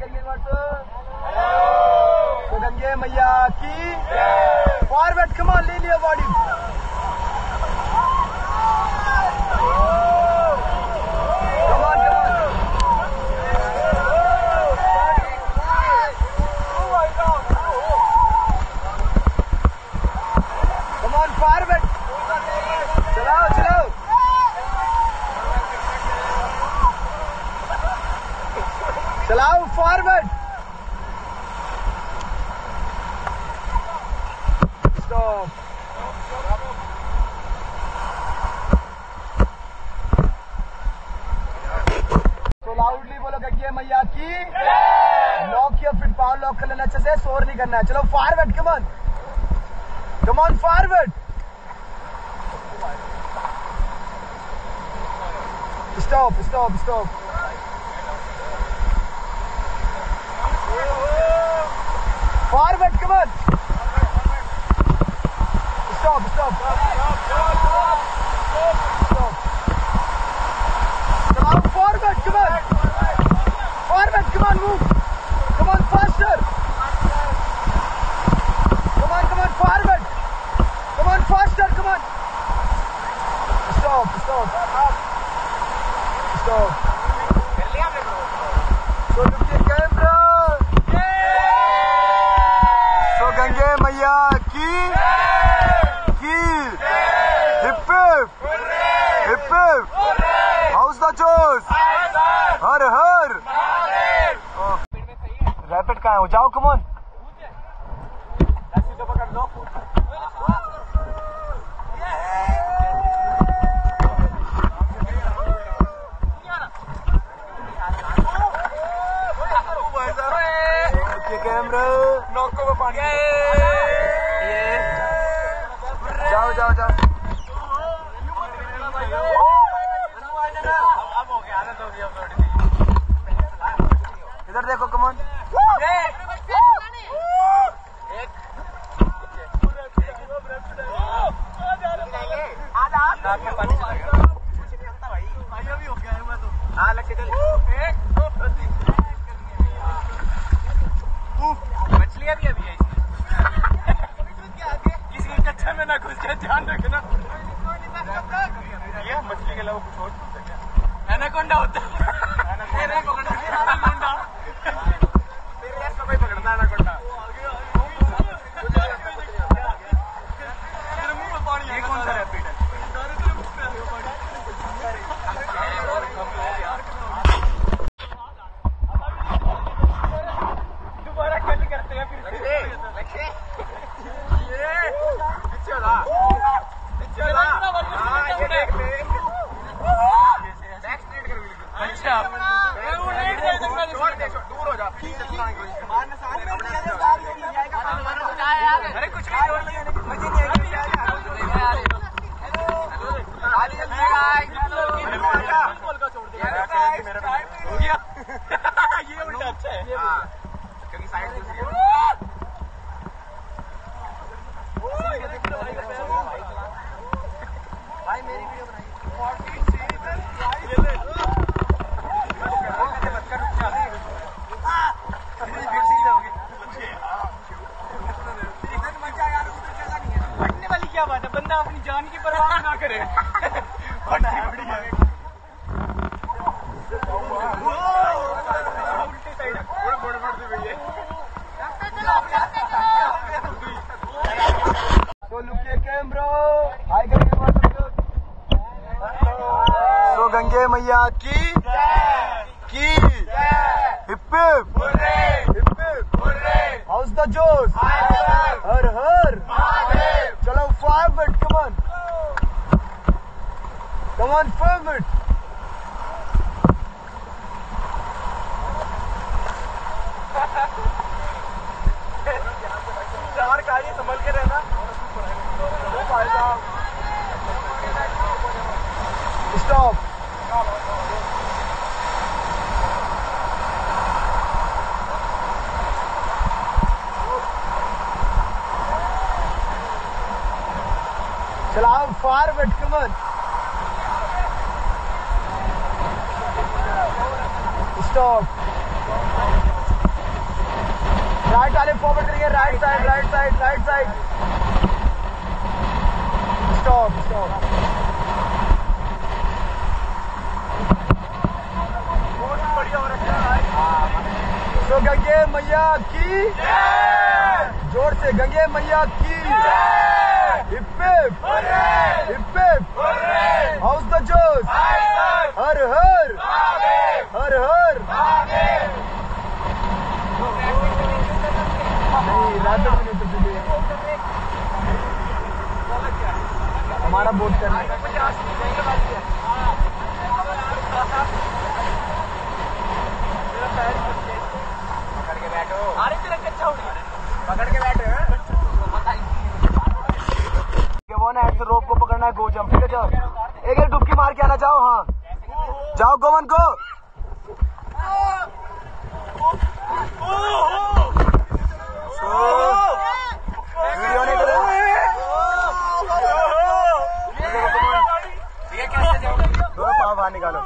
करिए तो मैया की फॉरवर्ड कमान लिया बॉडी कमान कमान कमान फॉरवर्ड चलाओ चलाओ चलाओ फॉरवर्ड स्टॉप तो लाउडली बोलो गंगे मैया की लॉक किया फिर पावर लॉक कर लेना अच्छे से शोर नहीं करना है चलो forward come on come on forward stop stop stop Forward, come on. Stop stop. Stop. Come on, forward, come on. Forward, come on, move. Come on, faster. Come on, come on, forward. Come on, faster, come on. Stop, stop. Stop. So look at camera. Gange मैया की की hip hip hip how's the जोश हर हर rapid कहाँ है? जाओ come on camera नौको में पानी। जाओ जाओ जाओ। इधर देखो कमोन मछलियाँ भी अभी है किसी के कच्चे में ना घुस जाए ध्यान रखना ये मछली के अलावा कुछ और एनाकोंडा होता है एनाकोंडा तेरे ऐसा कोई पकड़ना एनाकोंडा तेरे मुँह में पानी ये कौन सा रैपिड है दोबारा कल करते हैं फिर से ये पीछे वाला पीछे वाला हाँ ये देख ले बैक स्ट्रेट कर बिल्कुल अच्छा वो नहीं दे सकता छोड़ दे दूर हो जा अरे कुछ नहीं मुझे नहीं खाली जल्दी हो गया ये उल्टा अच्छा है क्योंकि साइड दूसरी है भाई मेरी वीडियो बनाई लगने वाली क्या बात है बंदा अपनी जान की परवाह ना करे। So look at camera. Hi. So Gange मैया की की हिप हिप हाउस द जोश हर हर चलो forward come on come on forward चार गाड़ी संभल के रहना। स्टॉप चलाओ फॉरवर्ड स्टॉप राइट वाले फॉरवर्ड करेंगे right side right side right side stop stop बढ़िया तो गंगे मैया की ज़ोर से गंगे मैया की hip hip. Hip hip. How's the जोश हर हर। हर हर नहीं रैपिड में नहीं तो चलिए हमारा वोट करना पकड़ के बैठो अरे तेरा कच्चा उड़ पकड़ के बैठो। वो ना रोप को पकड़ना है, गो जंप। ठीक है, जाओ। एक एक डुबकी मार के आना, जाओ हाँ। जाओ बाहर निकालो।